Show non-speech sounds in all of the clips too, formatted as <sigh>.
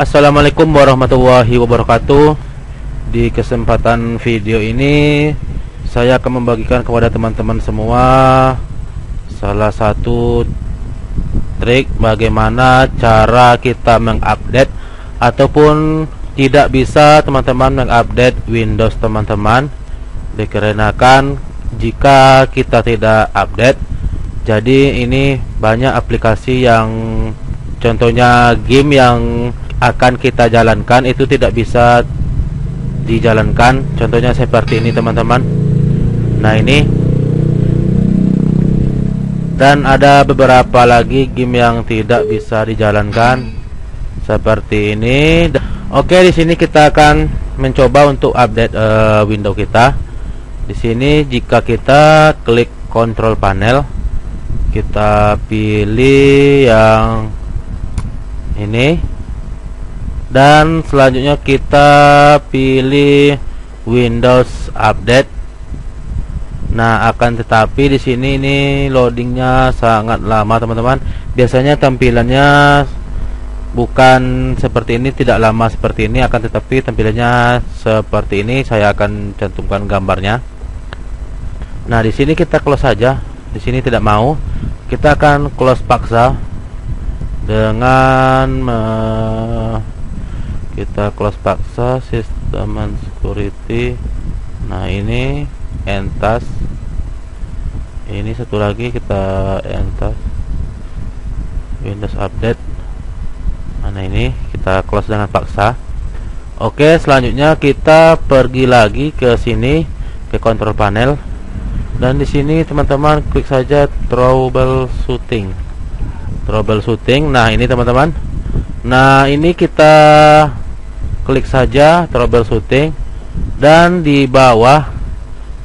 Assalamualaikum warahmatullahi wabarakatuh. Di kesempatan video ini Saya akan membagikan kepada teman-teman semua Salah satu trik bagaimana cara kita mengupdate Ataupun tidak bisa teman-teman mengupdate Windows teman-teman. Dikarenakan jika kita tidak update Jadi ini banyak aplikasi yang Contohnya game yang akan kita jalankan itu tidak bisa dijalankan. Contohnya seperti ini teman-teman. Nah ini. Dan ada beberapa lagi game yang tidak bisa dijalankan. Seperti ini. Oke di sini kita akan mencoba untuk update uh, window kita. Di sini jika kita klik control panel kita pilih yang ini dan selanjutnya kita pilih Windows Update. Nah akan tetapi di sini ini loadingnya sangat lama teman-teman. Biasanya tampilannya bukan seperti ini tidak lama seperti ini. Akan tetapi tampilannya seperti ini saya akan cantumkan gambarnya. Nah di sini kita close saja. Di sini tidak mau. Kita akan close paksa dengan kita close paksa sistem security. Nah ini entas. Ini satu lagi kita entas. Windows update. Mana ini kita close dengan paksa. Oke selanjutnya kita pergi lagi ke sini ke control panel. Dan di sini teman-teman klik saja troubleshooting troubleshooting nah ini teman-teman nah ini kita klik saja troubleshooting dan di bawah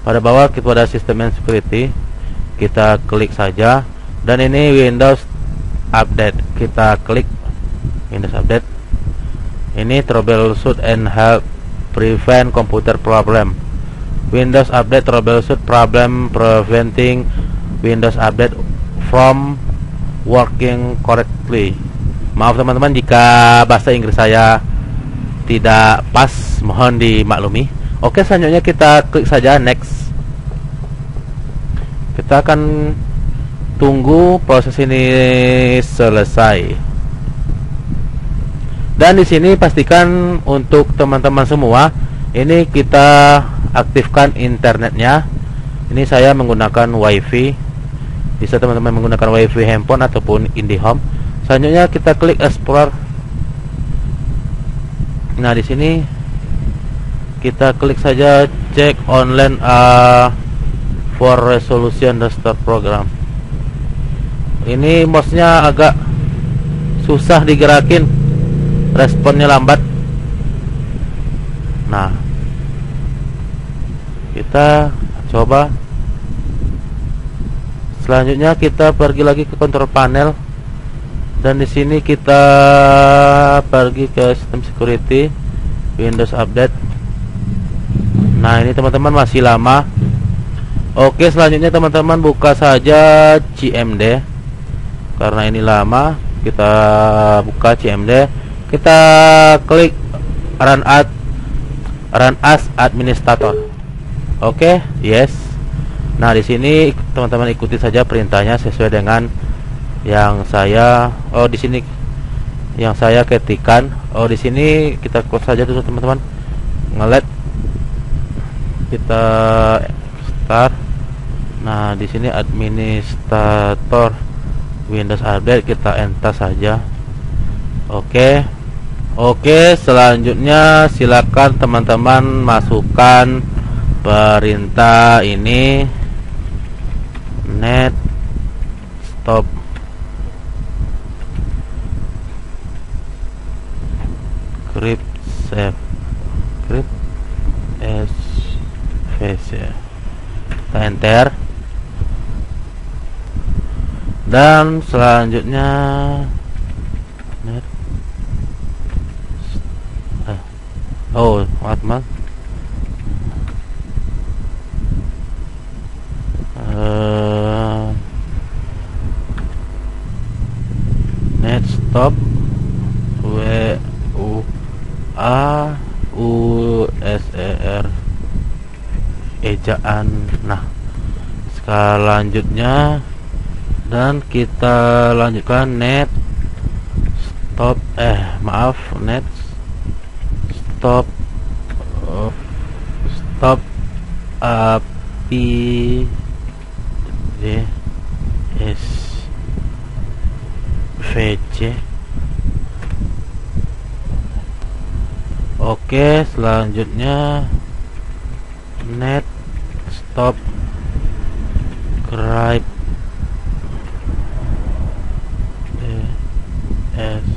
pada bawah kita ada sistem and security. Kita klik saja. Dan ini Windows update. Kita klik Windows update. Ini troubleshoot and help prevent computer problem. Windows update troubleshoot problem preventing Windows update from working correctly maaf teman-teman jika bahasa Inggris saya tidak pas mohon dimaklumi. Oke selanjutnya kita klik saja next. Kita akan tunggu proses ini selesai. Dan di sini pastikan untuk teman-teman semua ini kita aktifkan internetnya. Ini saya menggunakan wifi. Bisa teman-teman menggunakan wifi handphone ataupun IndiHome selanjutnya kita klik explore Nah, di sini kita klik saja cek online uh, for resolution the start program. Ini mouse-nya agak susah digerakin. Responnya lambat. Nah, kita coba selanjutnya kita pergi lagi ke control panel dan di sini kita pergi ke sistem security Windows Update. Nah ini teman-teman masih lama. Oke selanjutnya teman-teman buka saja CMD karena ini lama kita buka CMD kita klik run as run as administrator. Oke yes. Nah di sini teman-teman ikuti saja perintahnya sesuai dengan yang saya oh di sini. Yang saya ketikkan oh di sini kita close saja dulu teman-teman. Ngelet. Kita start. Nah di sini administrator Windows Update kita enter saja. Oke. Oke selanjutnya silakan teman-teman masukkan perintah ini. Net stop save script s. Face ya kita enter. Dan selanjutnya net. Eh. oh what man? Uh, net stop w A U S E R ejaan nah selanjutnya dan kita lanjutkan net stop eh maaf net stop uh, stop api D S VC Oke selanjutnya net stop gripe. D S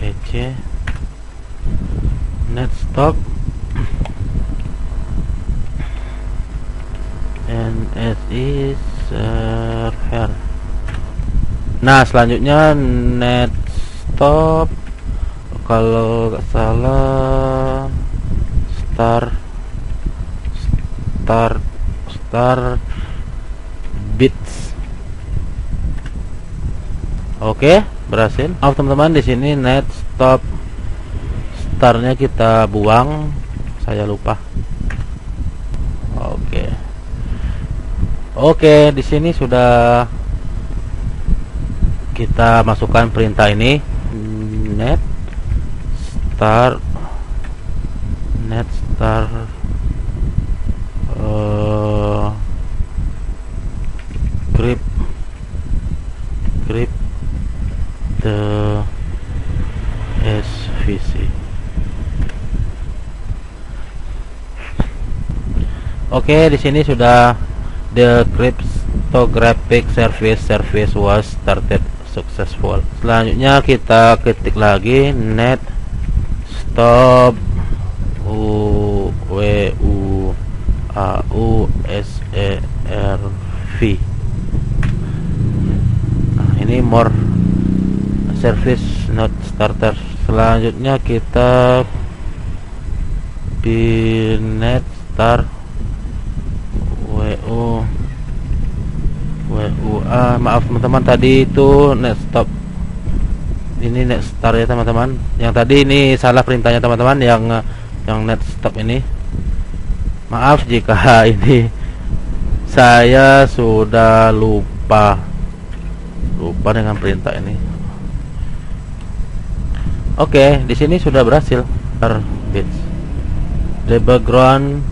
VC net stop NSI server. Nah selanjutnya net stop kalau nggak salah star star star bits oke berhasil. Maaf teman-teman di sini net stop. Startnya kita buang. Saya lupa. Oke. Oke di sini sudah kita masukkan perintah ini. Net start. Net star uh, grip grip the SVC Oke, di sini sudah the cryptographic service service was started successful. Selanjutnya kita ketik lagi net stop U W U A U S E R V. Nah ini more service not starter. Selanjutnya kita binet star W U W U A maaf teman-teman tadi itu net stop. Ini net start ya teman-teman. Yang tadi ini salah perintahnya teman-teman yang yang net stop ini. Maaf jika <laughs> ini saya sudah lupa. Lupa dengan perintah ini. Oke di sini sudah berhasil. The background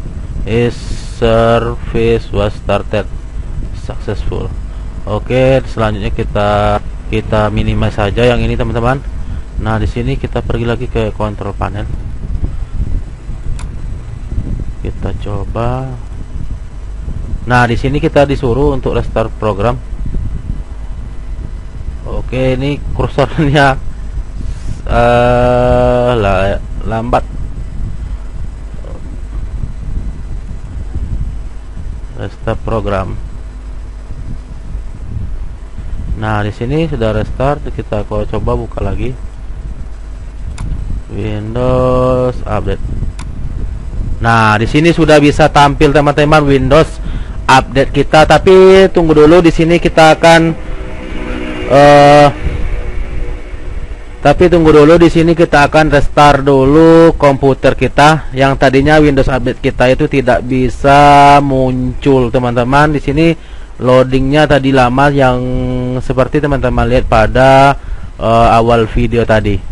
is service was started successful oke selanjutnya kita kita minimize saja yang ini teman-teman. Nah di sini kita pergi lagi ke control panel. Kita coba. Nah di sini kita disuruh untuk restart program. Oke ini kursornya <laughs> uh, lambat. Restart program Nah, di sini sudah restart, kita coba buka lagi. Windows Update. Nah, di sini sudah bisa tampil teman-teman Windows update kita, tapi tunggu dulu di sini kita akan uh, tapi tunggu dulu di sini kita akan restart dulu komputer kita yang tadinya Windows Update kita itu tidak bisa muncul teman-teman di sini loadingnya tadi lama yang seperti teman-teman lihat pada uh, awal video tadi